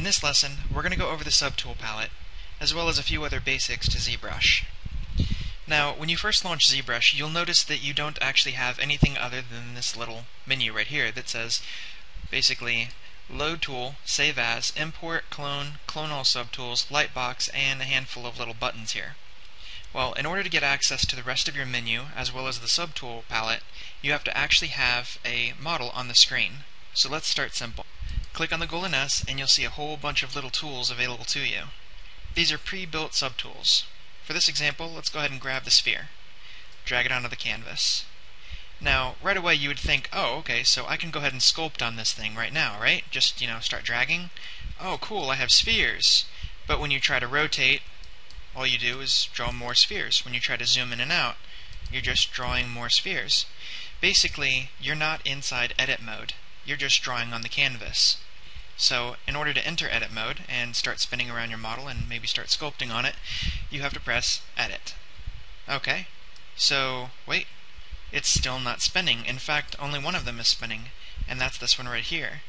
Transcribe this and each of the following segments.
In this lesson, we're going to go over the subtool palette, as well as a few other basics to ZBrush. Now, when you first launch ZBrush, you'll notice that you don't actually have anything other than this little menu right here that says, basically, Load Tool, Save As, Import, Clone, Clone All Subtools, Lightbox, and a handful of little buttons here. Well, in order to get access to the rest of your menu, as well as the subtool palette, you have to actually have a model on the screen. So let's start simple. Click on the golden S and you'll see a whole bunch of little tools available to you. These are pre-built subtools. For this example, let's go ahead and grab the sphere. Drag it onto the canvas. Now, right away you would think, oh, okay, so I can go ahead and sculpt on this thing right now, right? Just, you know, start dragging. Oh, cool, I have spheres. But when you try to rotate, all you do is draw more spheres. When you try to zoom in and out, you're just drawing more spheres. Basically, you're not inside edit mode you're just drawing on the canvas. So in order to enter edit mode and start spinning around your model and maybe start sculpting on it, you have to press edit. Okay, so wait, it's still not spinning. In fact, only one of them is spinning, and that's this one right here.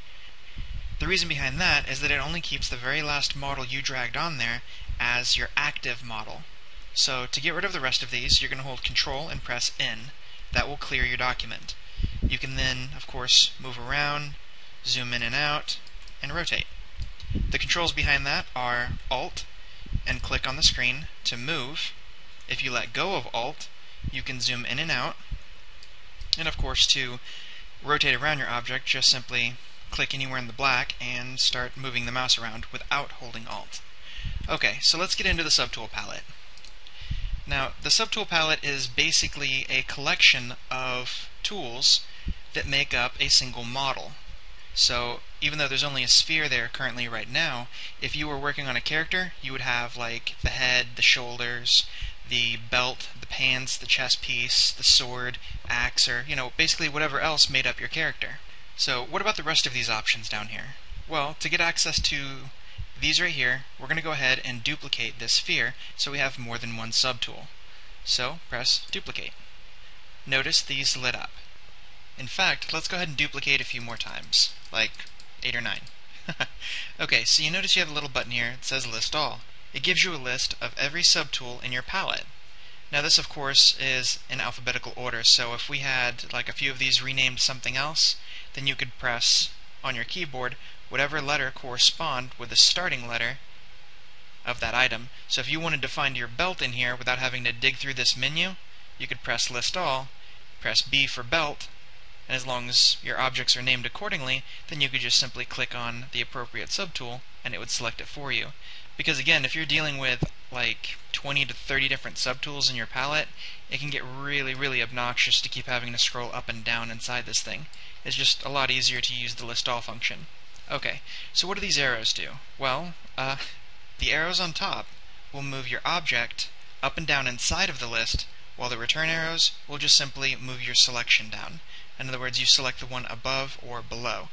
The reason behind that is that it only keeps the very last model you dragged on there as your active model. So to get rid of the rest of these, you're going to hold Control and press N. That will clear your document. You can then, of course, move around, zoom in and out, and rotate. The controls behind that are Alt and click on the screen to move. If you let go of Alt, you can zoom in and out. And of course, to rotate around your object, just simply click anywhere in the black and start moving the mouse around without holding Alt. Okay, so let's get into the subtool palette. Now, the subtool palette is basically a collection of tools that make up a single model. So even though there's only a sphere there currently right now, if you were working on a character, you would have like the head, the shoulders, the belt, the pants, the chest piece, the sword, axe, or, you know, basically whatever else made up your character. So what about the rest of these options down here? Well, to get access to these right here, we're going to go ahead and duplicate this sphere so we have more than one subtool. So press duplicate. Notice these lit up. In fact, let's go ahead and duplicate a few more times, like 8 or 9. okay, so you notice you have a little button here that says List All. It gives you a list of every subtool in your palette. Now this of course is in alphabetical order, so if we had like a few of these renamed something else, then you could press on your keyboard whatever letter correspond with the starting letter of that item. So if you wanted to find your belt in here without having to dig through this menu, you could press list all, press B for belt, and as long as your objects are named accordingly, then you could just simply click on the appropriate subtool and it would select it for you. Because again, if you're dealing with like 20 to 30 different subtools in your palette, it can get really, really obnoxious to keep having to scroll up and down inside this thing. It's just a lot easier to use the list all function. Okay, so what do these arrows do? Well, uh, the arrows on top will move your object up and down inside of the list, while the return arrows will just simply move your selection down. In other words, you select the one above or below.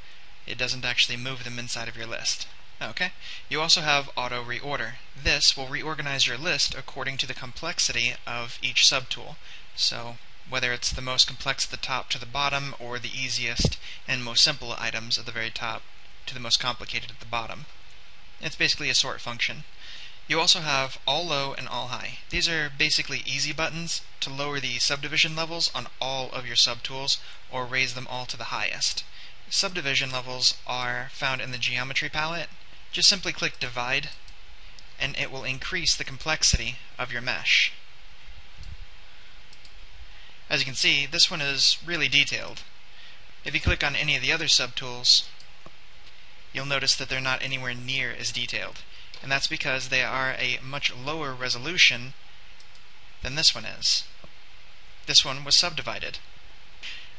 It doesn't actually move them inside of your list. Okay. You also have auto reorder. This will reorganize your list according to the complexity of each subtool. So whether it's the most complex at the top to the bottom or the easiest and most simple items at the very top to the most complicated at the bottom. It's basically a sort function. You also have all low and all high. These are basically easy buttons to lower the subdivision levels on all of your subtools or raise them all to the highest. Subdivision levels are found in the geometry palette. Just simply click divide and it will increase the complexity of your mesh. As you can see, this one is really detailed. If you click on any of the other subtools, you'll notice that they're not anywhere near as detailed. And that's because they are a much lower resolution than this one is. This one was subdivided.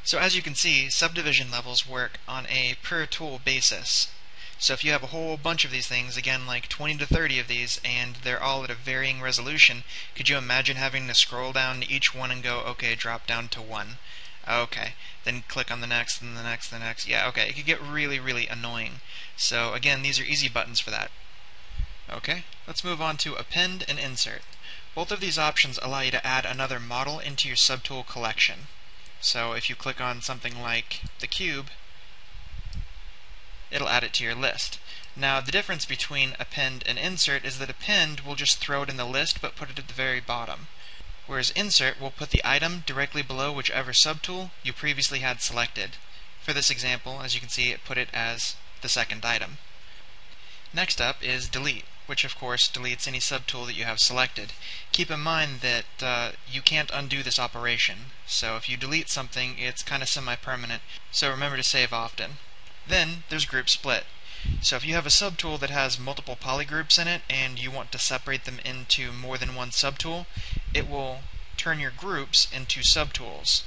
So as you can see, subdivision levels work on a per tool basis. So if you have a whole bunch of these things, again like 20 to 30 of these, and they're all at a varying resolution, could you imagine having to scroll down to each one and go, okay, drop down to 1? Okay, then click on the next, and the next, the next. Yeah, okay, it could get really, really annoying. So again, these are easy buttons for that. Okay, let's move on to append and insert. Both of these options allow you to add another model into your subtool collection. So if you click on something like the cube, it'll add it to your list. Now, the difference between append and insert is that append will just throw it in the list but put it at the very bottom, whereas insert will put the item directly below whichever subtool you previously had selected. For this example, as you can see, it put it as the second item. Next up is delete, which of course deletes any subtool that you have selected. Keep in mind that uh, you can't undo this operation, so if you delete something, it's kind of semi-permanent, so remember to save often. Then there's group split. So if you have a subtool that has multiple polygroups in it and you want to separate them into more than one subtool, it will turn your groups into subtools.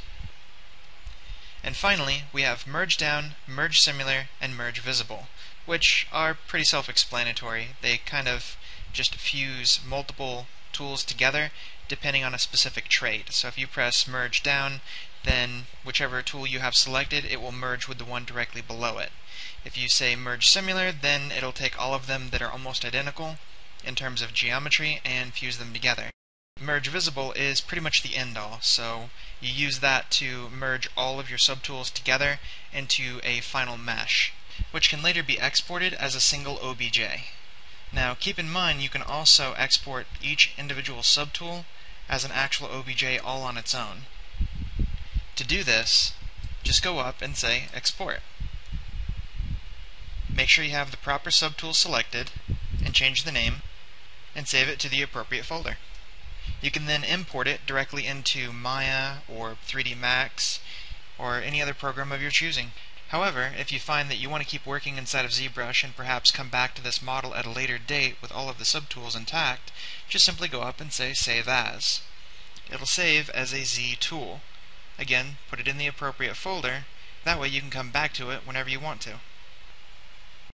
And finally, we have merge down, merge similar, and merge visible which are pretty self-explanatory. They kind of just fuse multiple tools together depending on a specific trait. So if you press merge down, then whichever tool you have selected, it will merge with the one directly below it. If you say merge similar, then it'll take all of them that are almost identical in terms of geometry and fuse them together. Merge visible is pretty much the end all, so you use that to merge all of your subtools together into a final mesh which can later be exported as a single OBJ. Now keep in mind you can also export each individual subtool as an actual OBJ all on its own. To do this, just go up and say export. Make sure you have the proper subtool selected and change the name and save it to the appropriate folder. You can then import it directly into Maya or 3D Max or any other program of your choosing. However, if you find that you want to keep working inside of ZBrush and perhaps come back to this model at a later date with all of the subtools intact, just simply go up and say Save As. It'll save as a Z tool. Again, put it in the appropriate folder, that way you can come back to it whenever you want to.